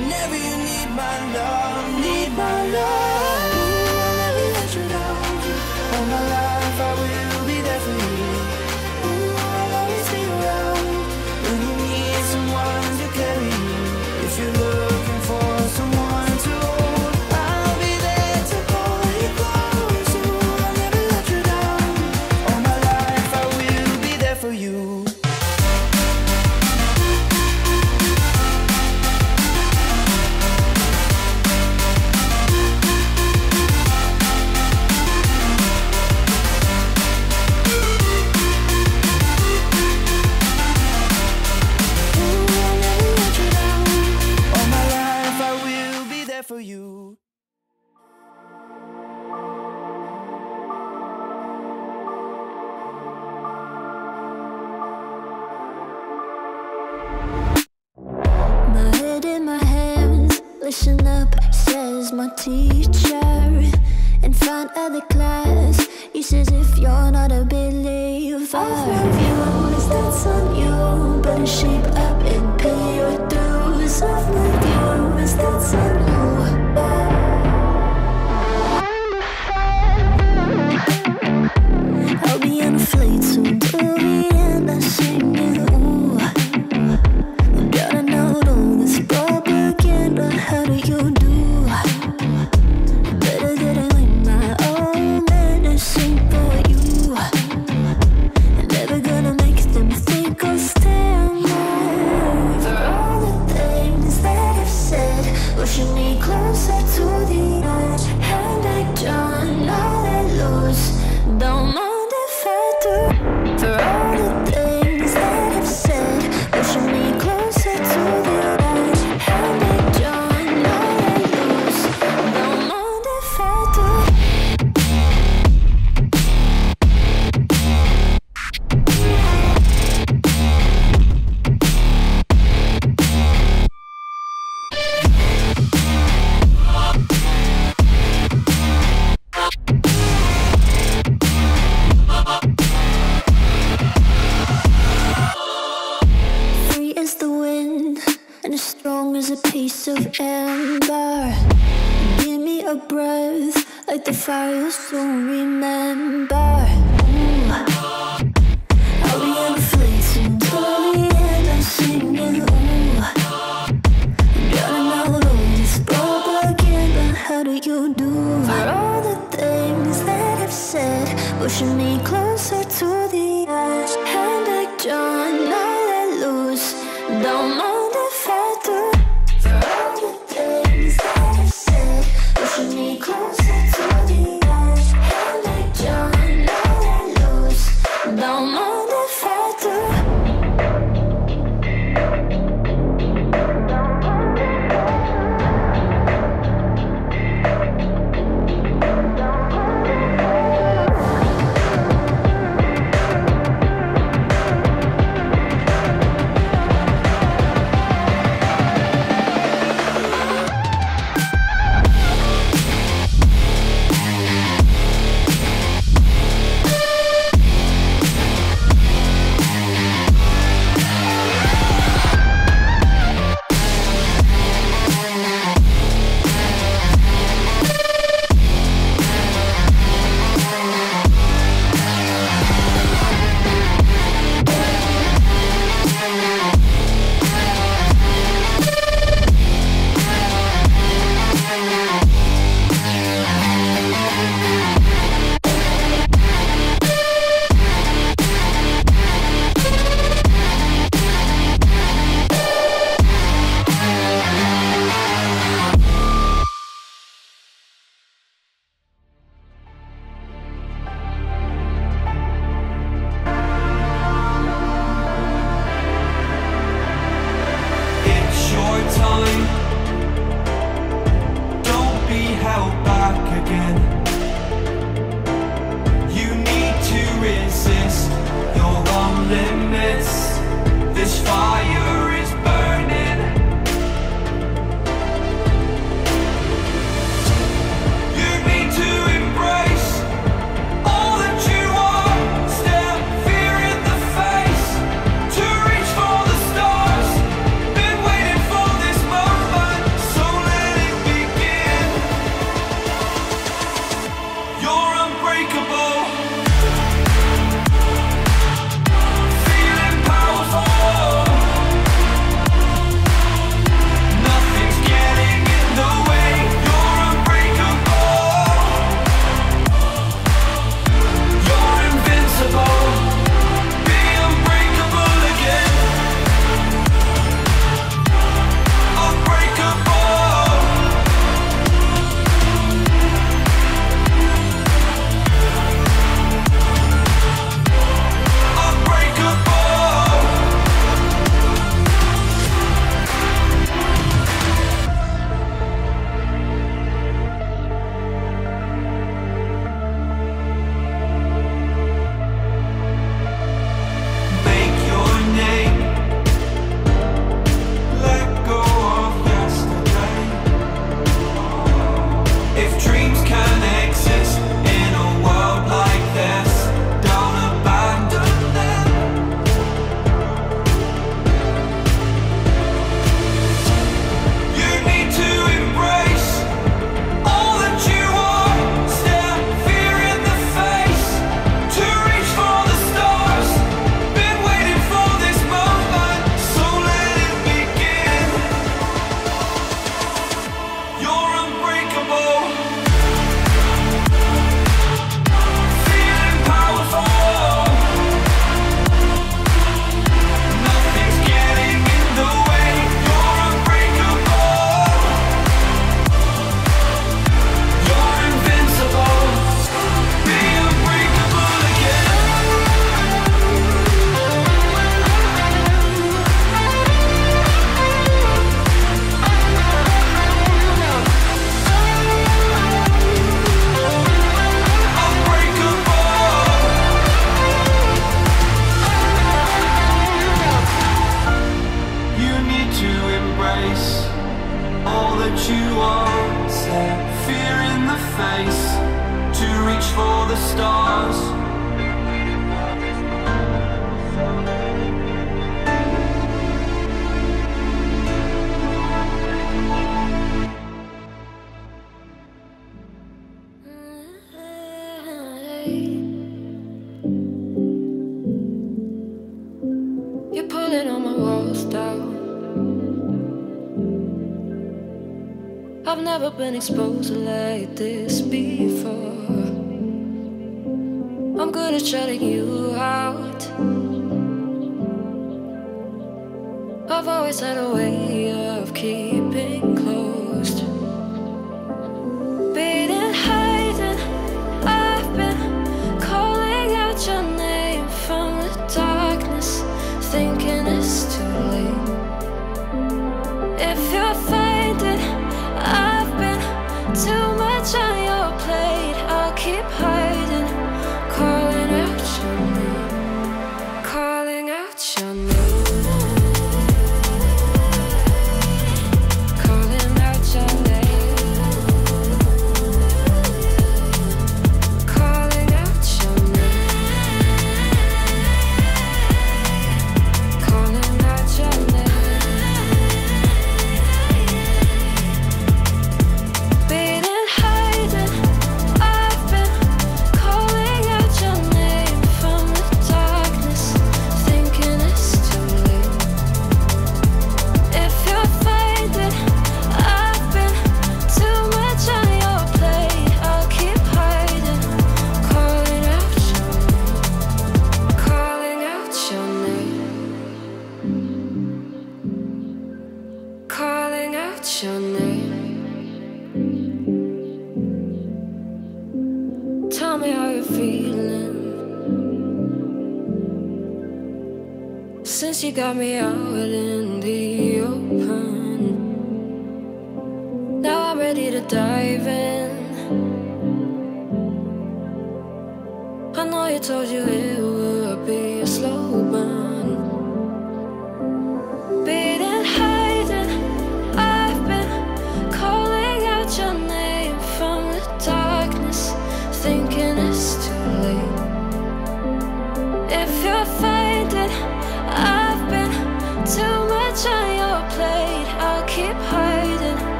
Whenever you need my love, need my love. Listen up, says my teacher In front of the class. He says if you're not a believer I love you. Always, that on you Better shape up and pay your dues I love you always, that on you. Pushing me closer to the edge and I don't let loose Don't know. exposed like this before. I'm good at shutting you out. I've always had a way of keeping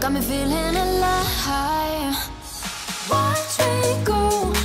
got me feeling alive. Watch me go.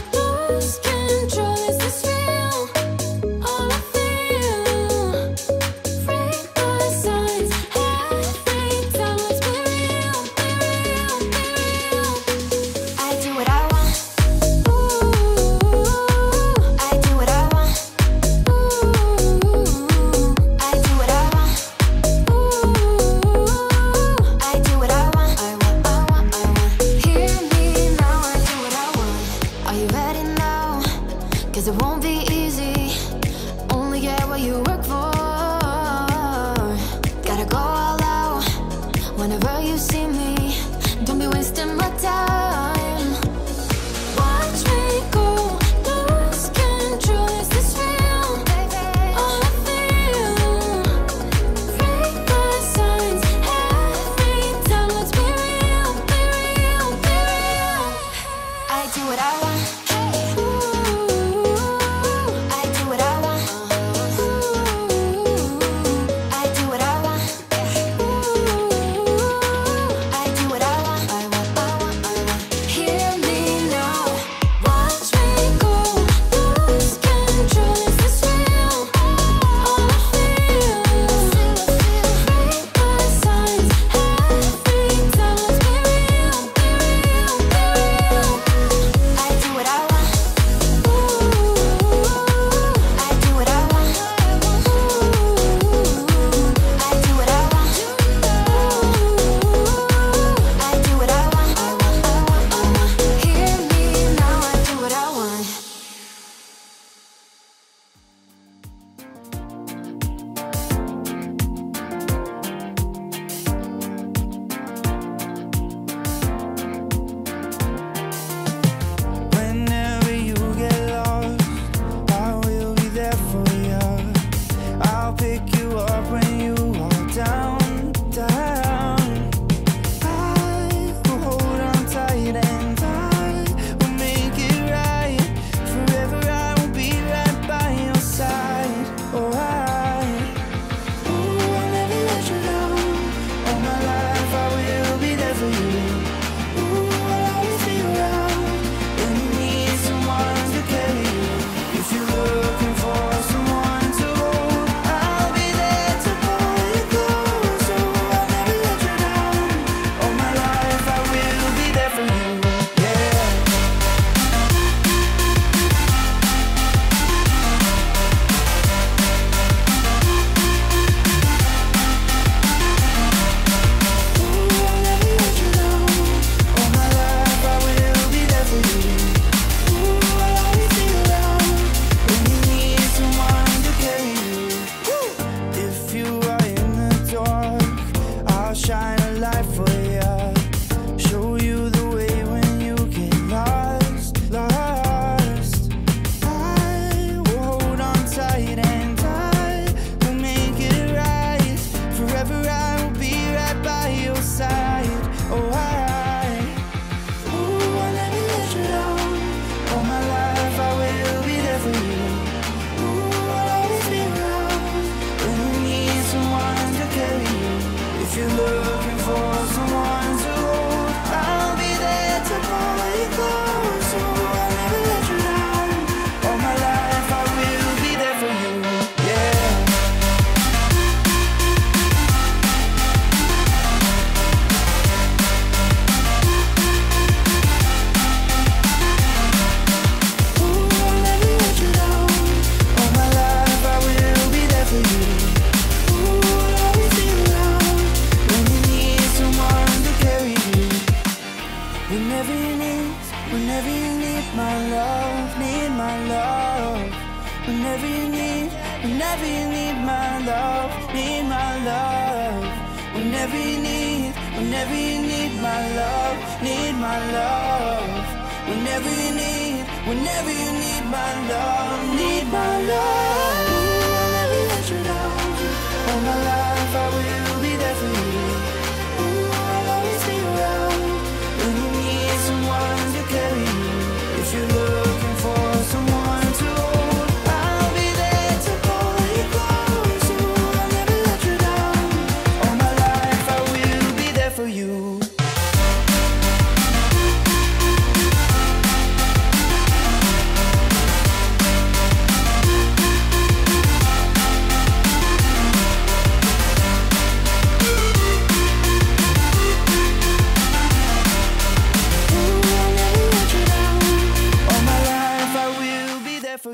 Whenever you need, whenever you need my love, need my love. Whenever you need, whenever you need my love, need my love.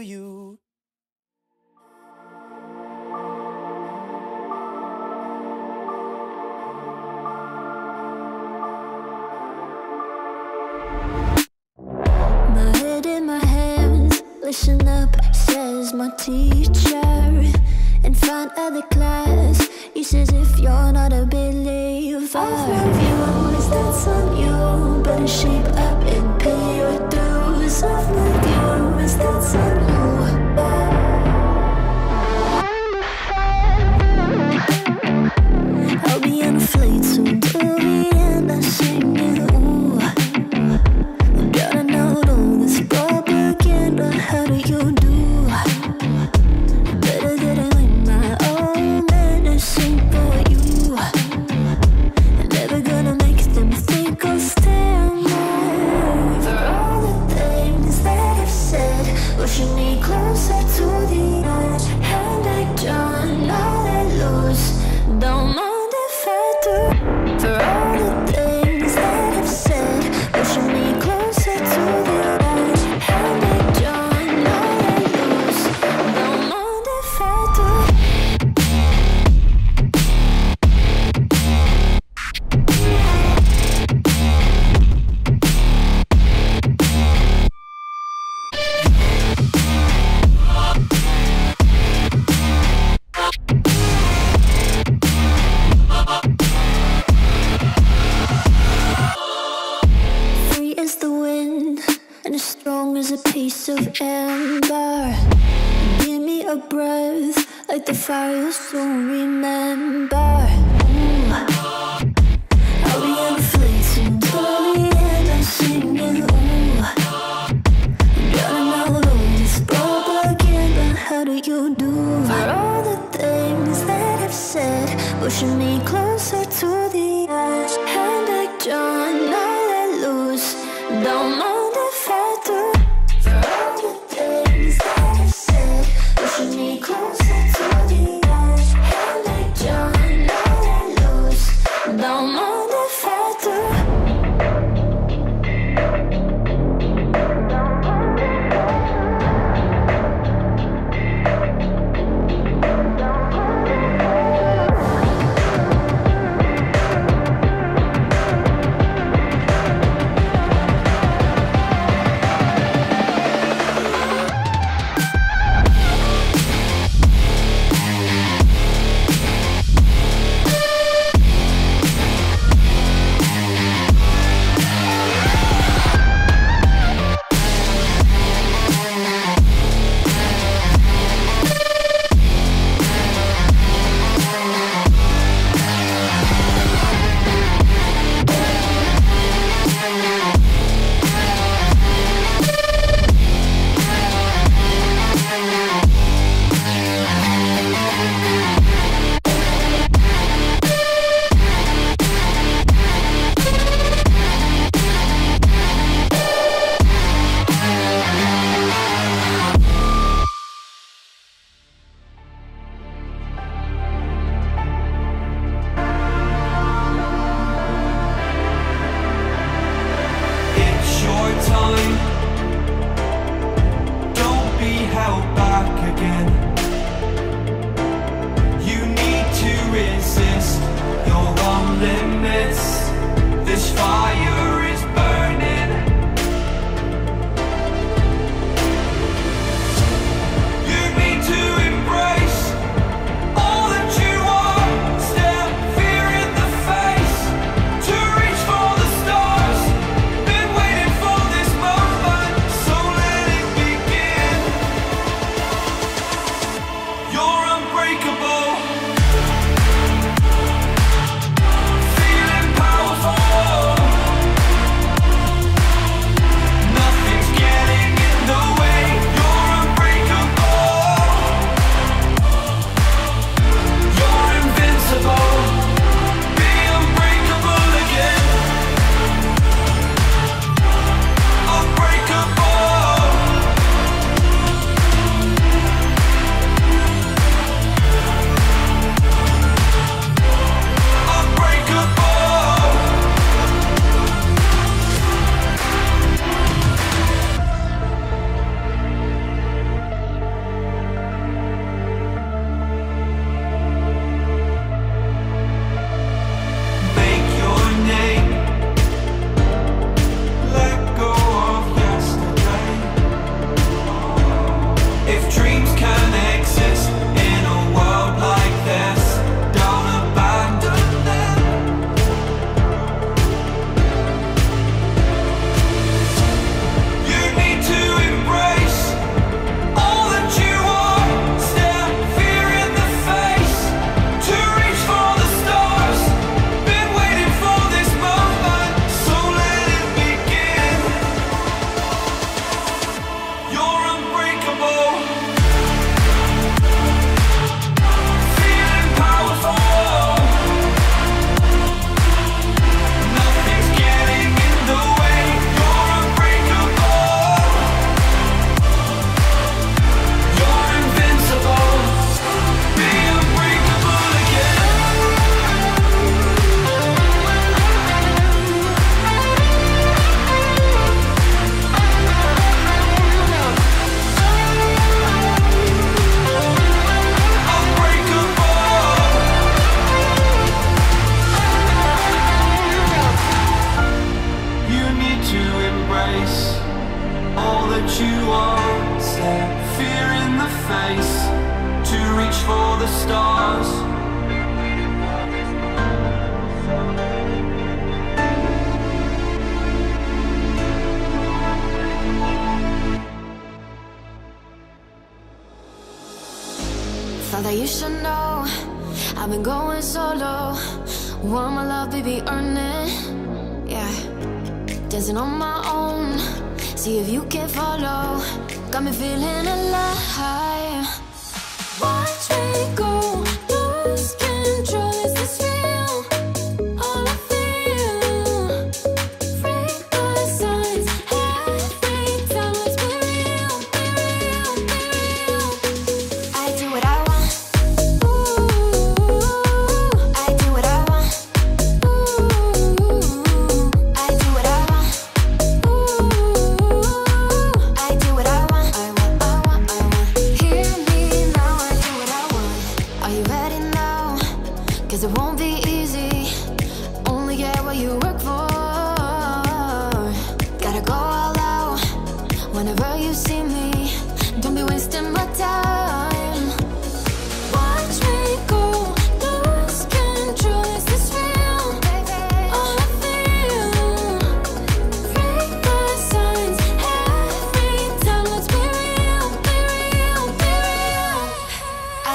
you. My head in my hands, listen up, says my teacher. In front of the class, he says if you're not a believer, I love you always, that's on you. Better shape up and pay your dues. I've loved you always, that's on you. flee to the end, I sing you. earth like the fires don't remember. Ooh. I'll be on the the end. I'm singing. Ooh. Drowning all. How do you do? For all the things that I've said, pushing me close?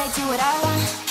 I do what I want.